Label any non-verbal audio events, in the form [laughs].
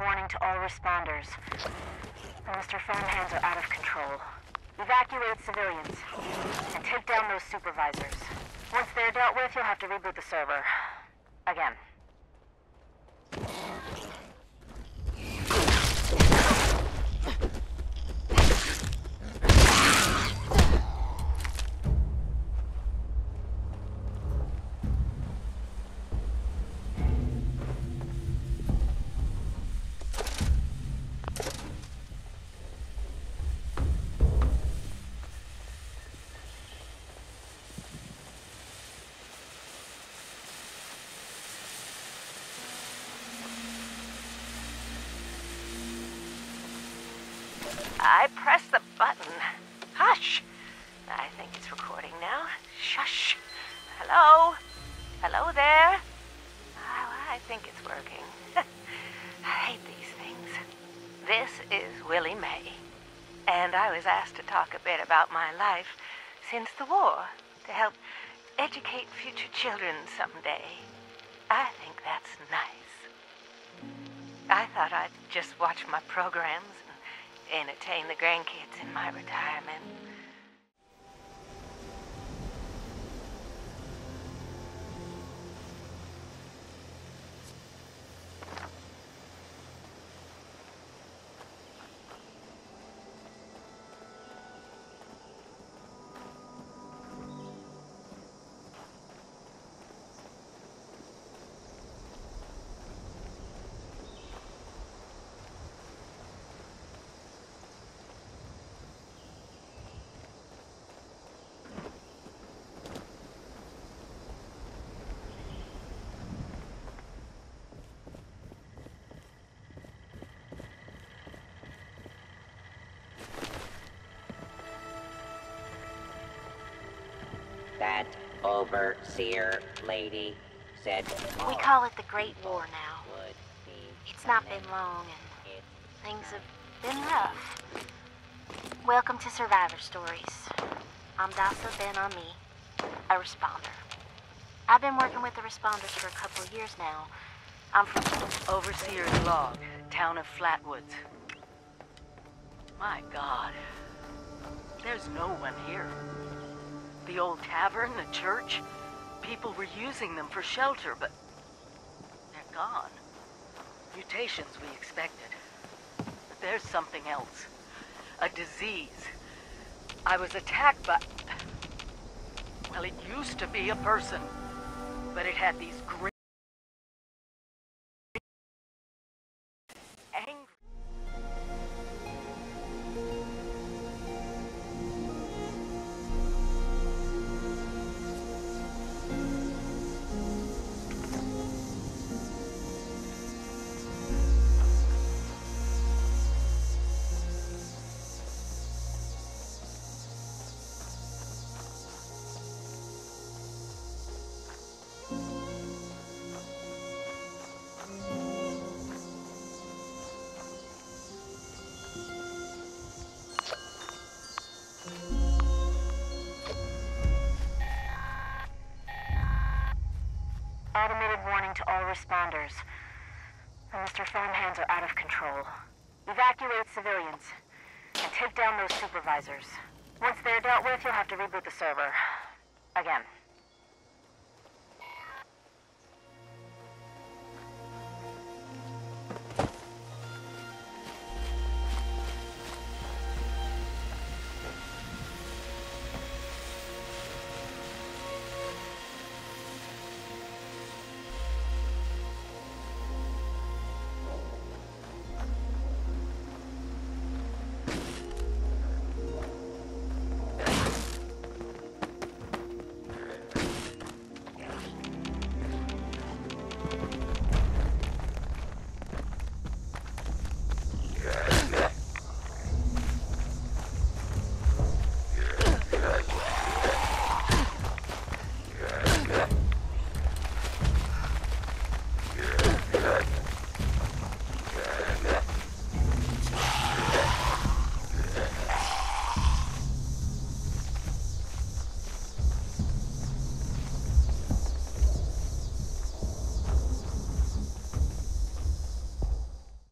Warning to all responders. Mr. Farmhands are out of control. Evacuate civilians and take down those supervisors. Once they're dealt with, you'll have to reboot the server. Again. I pressed the button. Hush! I think it's recording now. Shush! Hello? Hello there? Oh, I think it's working. [laughs] I hate these things. This is Willie May. And I was asked to talk a bit about my life since the war to help educate future children someday. I think that's nice. I thought I'd just watch my programs entertain the grandkids in my retirement. That overseer lady said We call it the Great War now. It's not been long and things have been rough. Welcome to Survivor Stories. I'm Dasa Ben Ami, a responder. I've been working with the responders for a couple of years now. I'm from Overseer's Log, town of Flatwoods. My god. There's no one here. The old tavern, the church, people were using them for shelter, but they're gone. Mutations we expected. But there's something else. A disease. I was attacked by... Well, it used to be a person, but it had these great... Automated warning to all responders. The Mr. Farmhands are out of control. Evacuate civilians and take down those supervisors. Once they're dealt with, you'll have to reboot the server. Again.